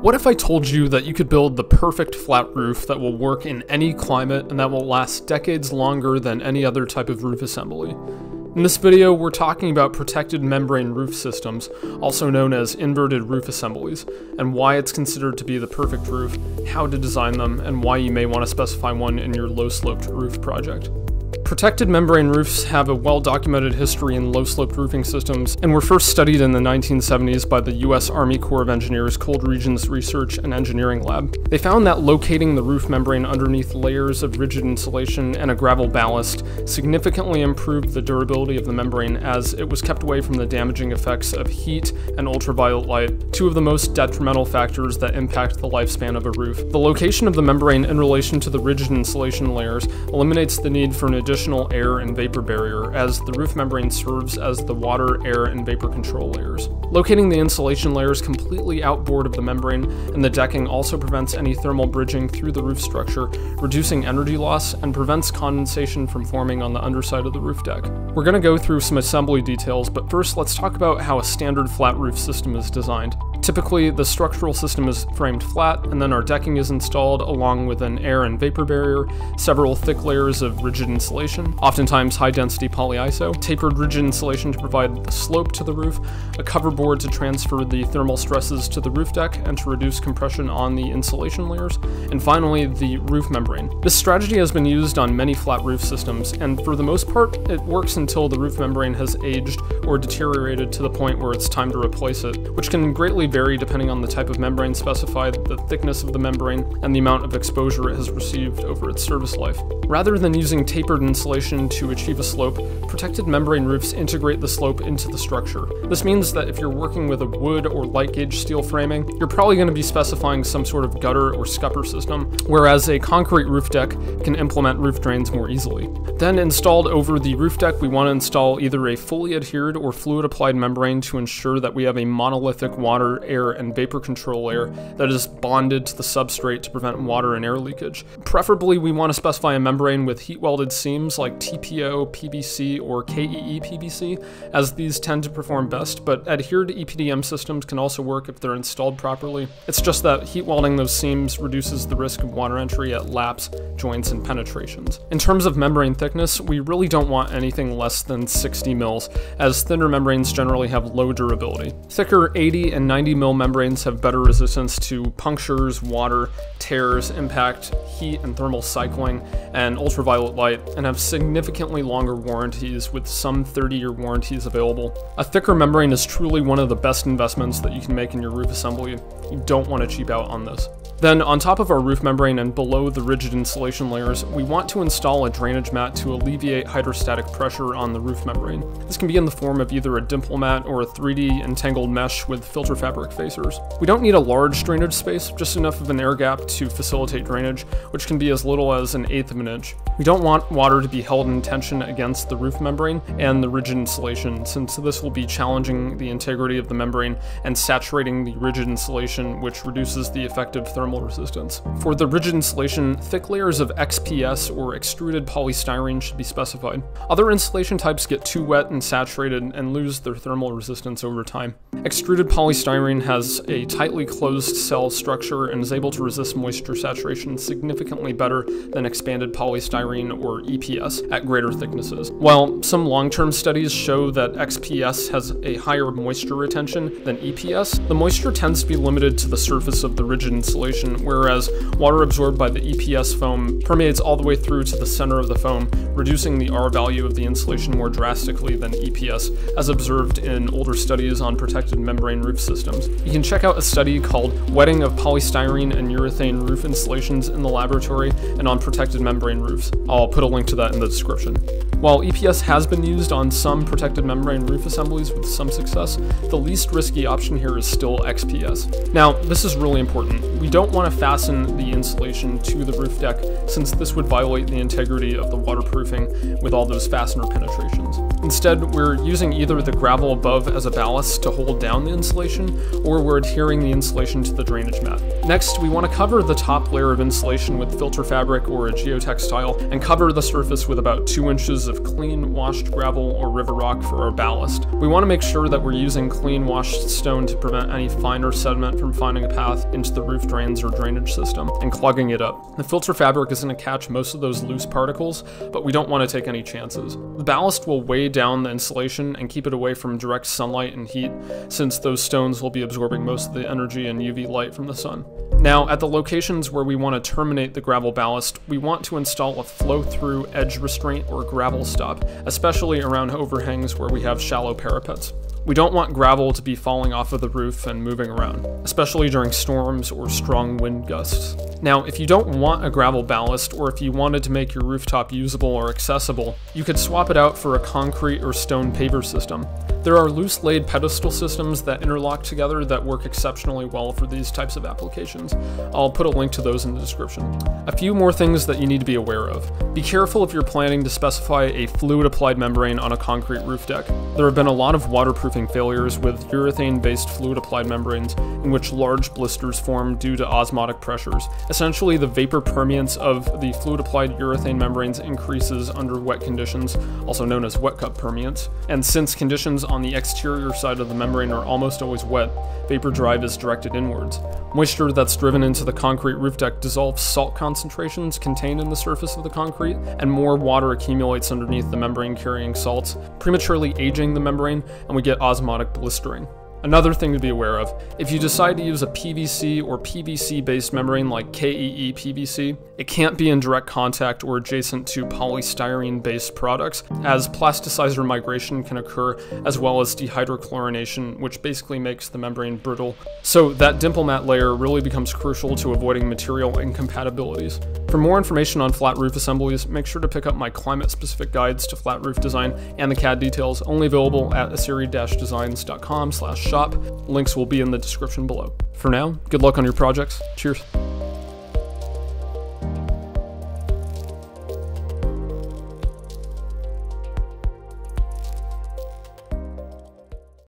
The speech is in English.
What if I told you that you could build the perfect flat roof that will work in any climate and that will last decades longer than any other type of roof assembly? In this video, we're talking about protected membrane roof systems, also known as inverted roof assemblies, and why it's considered to be the perfect roof, how to design them, and why you may want to specify one in your low-sloped roof project. Protected membrane roofs have a well-documented history in low-sloped roofing systems and were first studied in the 1970s by the U.S. Army Corps of Engineers Cold Regions Research and Engineering Lab. They found that locating the roof membrane underneath layers of rigid insulation and a gravel ballast significantly improved the durability of the membrane as it was kept away from the damaging effects of heat and ultraviolet light, two of the most detrimental factors that impact the lifespan of a roof. The location of the membrane in relation to the rigid insulation layers eliminates the need for an additional additional air and vapor barrier, as the roof membrane serves as the water, air, and vapor control layers. Locating the insulation layers completely outboard of the membrane and the decking also prevents any thermal bridging through the roof structure, reducing energy loss, and prevents condensation from forming on the underside of the roof deck. We're going to go through some assembly details, but first let's talk about how a standard flat roof system is designed. Typically, the structural system is framed flat, and then our decking is installed along with an air and vapor barrier, several thick layers of rigid insulation, oftentimes high-density polyiso, tapered rigid insulation to provide the slope to the roof, a cover board to transfer the thermal stresses to the roof deck and to reduce compression on the insulation layers, and finally, the roof membrane. This strategy has been used on many flat roof systems, and for the most part, it works until the roof membrane has aged or deteriorated to the point where it's time to replace it, which can greatly vary depending on the type of membrane specified, the thickness of the membrane, and the amount of exposure it has received over its service life. Rather than using tapered insulation to achieve a slope, protected membrane roofs integrate the slope into the structure. This means that if you're working with a wood or light gauge steel framing, you're probably going to be specifying some sort of gutter or scupper system, whereas a concrete roof deck can implement roof drains more easily. Then installed over the roof deck, we want to install either a fully adhered or fluid applied membrane to ensure that we have a monolithic water air, and vapor control layer that is bonded to the substrate to prevent water and air leakage. Preferably, we want to specify a membrane with heat welded seams like TPO, PVC, or KEE PVC, as these tend to perform best, but adhered EPDM systems can also work if they're installed properly. It's just that heat welding those seams reduces the risk of water entry at laps, joints, and penetrations. In terms of membrane thickness, we really don't want anything less than 60 mils, as thinner membranes generally have low durability. Thicker 80 and 90 mil membranes have better resistance to punctures, water, tears, impact, heat and thermal cycling, and ultraviolet light, and have significantly longer warranties with some 30-year warranties available. A thicker membrane is truly one of the best investments that you can make in your roof assembly. You don't want to cheap out on this. Then, on top of our roof membrane and below the rigid insulation layers, we want to install a drainage mat to alleviate hydrostatic pressure on the roof membrane. This can be in the form of either a dimple mat or a 3D entangled mesh with filter fabric facers. We don't need a large drainage space, just enough of an air gap to facilitate drainage, which can be as little as an eighth of an inch. We don't want water to be held in tension against the roof membrane and the rigid insulation, since this will be challenging the integrity of the membrane and saturating the rigid insulation, which reduces the effective thermal thermal resistance. For the rigid insulation, thick layers of XPS or extruded polystyrene should be specified. Other insulation types get too wet and saturated and lose their thermal resistance over time. Extruded polystyrene has a tightly closed cell structure and is able to resist moisture saturation significantly better than expanded polystyrene or EPS at greater thicknesses. While some long-term studies show that XPS has a higher moisture retention than EPS, the moisture tends to be limited to the surface of the rigid insulation whereas water absorbed by the EPS foam permeates all the way through to the center of the foam, reducing the R value of the insulation more drastically than EPS, as observed in older studies on protected membrane roof systems. You can check out a study called Wetting of Polystyrene and Urethane Roof Installations in the Laboratory and on Protected Membrane Roofs. I'll put a link to that in the description. While EPS has been used on some protected membrane roof assemblies with some success, the least risky option here is still XPS. Now, this is really important. We don't want to fasten the insulation to the roof deck since this would violate the integrity of the waterproofing with all those fastener penetrations. Instead, we're using either the gravel above as a ballast to hold down the insulation, or we're adhering the insulation to the drainage mat. Next, we want to cover the top layer of insulation with filter fabric or a geotextile, and cover the surface with about 2 inches of clean washed gravel or river rock for our ballast. We want to make sure that we're using clean washed stone to prevent any finer sediment from finding a path into the roof drains or drainage system and clogging it up. The filter fabric is going to catch most of those loose particles, but we don't want to take any chances. The ballast will weigh down the insulation and keep it away from direct sunlight and heat, since those stones will be absorbing most of the energy and UV light from the sun. Now, at the locations where we want to terminate the gravel ballast, we want to install a flow-through edge restraint or gravel stop, especially around overhangs where we have shallow parapets. We don't want gravel to be falling off of the roof and moving around, especially during storms or strong wind gusts. Now, if you don't want a gravel ballast, or if you wanted to make your rooftop usable or accessible, you could swap it out for a concrete or stone paver system. There are loose laid pedestal systems that interlock together that work exceptionally well for these types of applications. I'll put a link to those in the description. A few more things that you need to be aware of. Be careful if you're planning to specify a fluid applied membrane on a concrete roof deck. There have been a lot of waterproofing failures with urethane based fluid applied membranes in which large blisters form due to osmotic pressures. Essentially, the vapor permeance of the fluid applied urethane membranes increases under wet conditions, also known as wet cup permeance, and since conditions on the exterior side of the membrane are almost always wet, vapor drive is directed inwards. Moisture that's driven into the concrete roof deck dissolves salt concentrations contained in the surface of the concrete, and more water accumulates underneath the membrane carrying salts, prematurely aging the membrane, and we get osmotic blistering. Another thing to be aware of, if you decide to use a PVC or PVC based membrane like KEE PVC, it can't be in direct contact or adjacent to polystyrene based products, as plasticizer migration can occur as well as dehydrochlorination, which basically makes the membrane brittle. So that dimple mat layer really becomes crucial to avoiding material incompatibilities. For more information on flat roof assemblies, make sure to pick up my climate specific guides to flat roof design and the CAD details, only available at asiri-designs.com slash shop. Links will be in the description below. For now, good luck on your projects. Cheers.